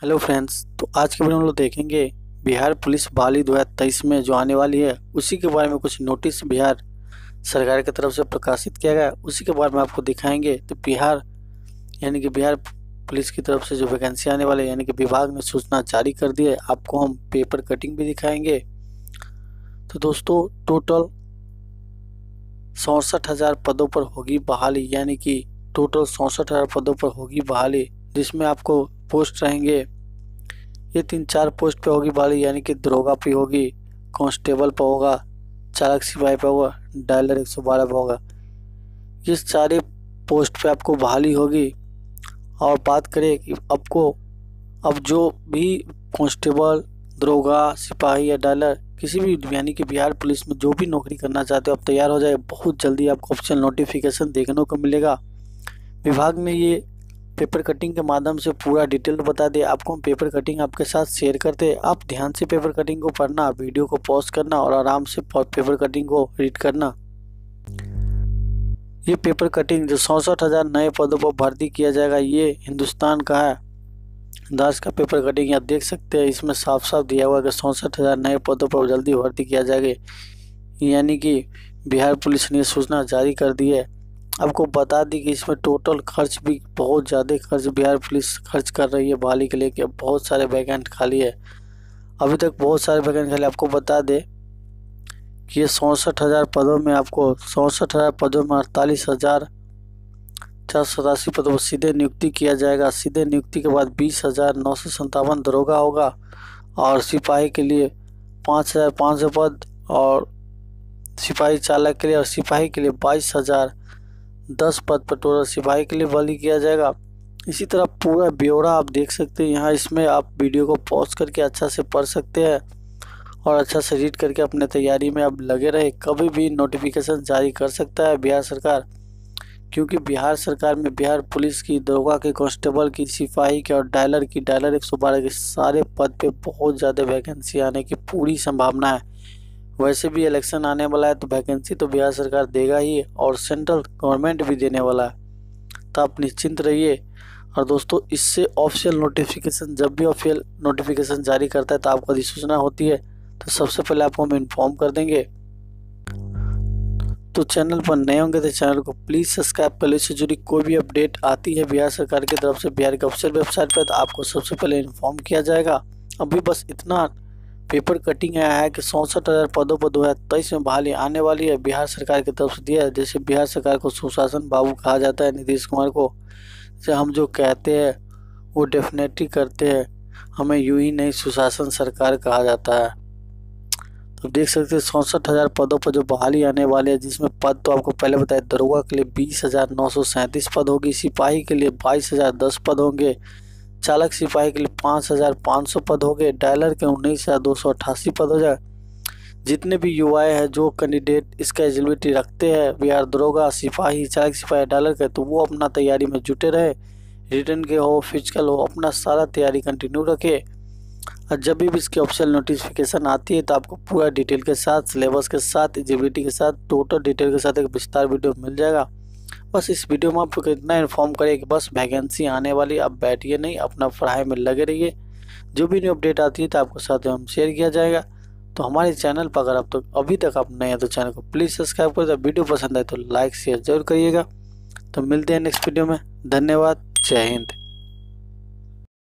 Hello friends तो आज के वीडियो हम लोग देखेंगे बिहार पुलिस बहाली दो हज़ार तेईस में जो आने वाली है, उसी के बारे में कुछ नोटिस बिहार सरकार की तरफ़ से प्रकाशित किया गया। उसी के बारे में आपको दिखाएँगे तो बिहार, यानी कि बिहार पुलिस की तरफ़ से जो वैकेंसी आने वाले यानी कि विभाग ने सूचना जारी कर दी है, आपको हम पेपर कटिंग भी दिखाएँगे। तो दोस्तों टोटल सौंसठ हज़ार पदों पर होगी बहाली, यानी कि टोटल सौंसठ हज़ार पदों पर होगी बहाली, जिसमें आपको पोस्ट रहेंगे। ये तीन चार पोस्ट पे होगी बहाली यानी कि दरोगा पे होगी कांस्टेबल पे होगा, चालक सिपाही पे होगा डायलर एक सौ बारह पे होगा। ये सारे पोस्ट पे आपको बहाली होगी। और बात करें कि आपको, अब जो भी कांस्टेबल दरोगा, सिपाही या डायलर किसी भी, यानी कि बिहार पुलिस में जो भी नौकरी करना चाहते हो, आप तैयार हो जाए, बहुत जल्दी आपको ऑप्शन नोटिफिकेशन देखने को मिलेगा। विभाग ने ये पेपर कटिंग के माध्यम से पूरा डिटेल बता दे, आपको हम पेपर कटिंग आपके साथ शेयर करते हैं। आप ध्यान से पेपर कटिंग को पढ़ना, वीडियो को पॉज करना और आराम से पेपर कटिंग को रीड करना। ये पेपर कटिंग जो सौसठ हज़ार नए पदों पर भर्ती किया जाएगा, ये हिंदुस्तान का है। दास का पेपर कटिंग आप देख सकते हैं, इसमें साफ़ साफ़ दिया हुआ है कि सौसठ हज़ार नए पदों पर जल्दी भर्ती किया जाएगा। यानी कि बिहार पुलिस ने सूचना जारी कर दी है। आपको बता दी कि इसमें टोटल खर्च भी बहुत ज़्यादा खर्च, बिहार पुलिस खर्च कर रही है बहाली के लिए कि बहुत सारे वैकेंट खाली है। अभी तक बहुत सारे वैकेंट खाली आपको बता दें कि ये सौंसठ हज़ार पदों में आपको सौंसठ हज़ार पदों में अड़तालीस हज़ार चार सौ सतासी पदों पर सीधे नियुक्ति किया जाएगा। सीधे नियुक्ति के बाद बीस हज़ार नौ सौ संतावन दरोगा होगा और सिपाही के लिए पाँच हज़ार पाँच सौ पद और सिपाही चालक के लिए और सिपाही के लिए बाईस हज़ार दस पद टोटल सिपाही के लिए बली किया जाएगा। इसी तरह पूरा ब्यौरा आप देख सकते हैं। यहाँ इसमें आप वीडियो को पॉज करके अच्छा से पढ़ सकते हैं और अच्छा से रीड करके अपने तैयारी में आप लगे रहे। कभी भी नोटिफिकेशन जारी कर सकता है बिहार सरकार, क्योंकि बिहार सरकार में बिहार पुलिस की, दरोगा के कांस्टेबल की, सिपाही के और डायलर की डायलर एक सौ बारह के सारे पद पे बहुत ज़्यादा वैकेंसी आने की पूरी संभावना है। वैसे भी इलेक्शन आने वाला है तो वैकेंसी तो बिहार सरकार देगा ही और सेंट्रल गवर्नमेंट भी देने वाला है। तो आप निश्चिंत रहिए। और दोस्तों, इससे ऑफिशियल नोटिफिकेशन जब भी ऑफिशियल नोटिफिकेशन जारी करता है तो आपको अधिसूचना होती है। तो सबसे पहले आपको हम इन्फॉर्म कर देंगे। तो चैनल पर नए होंगे तो चैनल को प्लीज़ सब्सक्राइब कर से। जुड़ी कोई भी अपडेट आती है बिहार सरकार की तरफ़ से, बिहार की ऑफिशियल वेबसाइट पर तो आपको सबसे पहले इन्फॉर्म किया जाएगा। अभी बस इतना। पेपर कटिंग आया है कि सौंसठ हज़ार पदों पर दो तेईस में बहाली आने वाली है, बिहार सरकार की तरफ़ से दिया है। जैसे बिहार सरकार को सुशासन बाबू कहा जाता है, नीतीश कुमार को, जैसे हम जो कहते हैं, वो डेफिनेटली करते हैं। हमें यूँ ही नहीं सुशासन सरकार कहा जाता है। तो देख सकते हैं सौंसठ हज़ार पदों पर जो बहाली आने वाली है, जिसमें पद तो आपको पहले बताया, दरोगा के लिए बीस हज़ार नौ सौ सैंतीस पद होगी, सिपाही के लिए बाईस हज़ार दस पद होंगे चालक सिपाही के लिए पाँच हज़ार पाँच सौ पद हो गए। डायलर के उन्नीस हज़ार दो सौ अट्ठासी पद हो जाए। जितने भी युवाएँ हैं, जो कैंडिडेट इसका एलिजिबिलिटी रखते हैं बिहार दरोगा, सिपाही, चालक सिपाही, डायलर के तो वो अपना तैयारी में जुटे रहे। रिटर्न के हो, फ़िज़िकल हो, अपना सारा तैयारी कंटिन्यू रखे। और जब भी इसकी ऑफिशियल नोटिफिकेशन आती है तो आपको पूरा डिटेल के साथ, सिलेबस के साथ, एलिजिबिलिटी के साथ, टोटल डिटेल के साथ एक विस्तार वीडियो मिल जाएगा। बस इस वीडियो में आपको इतना इन्फॉर्म करें कि बस वैकेंसी आने वाली आप बैठिए नहीं, अपना पढ़ाई में लगे रहिए। जो भी न्यू अपडेट आती है तो आपको साथ में शेयर किया जाएगा। तो हमारे चैनल पर अगर आप तो अभी तक आप नए हैं तो चैनल को प्लीज़ सब्सक्राइब करें। वीडियो पसंद आए तो लाइक शेयर ज़रूर करिएगा। तो मिलते हैं नेक्स्ट वीडियो में। धन्यवाद। जय हिंद।